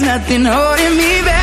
nothing holding me back.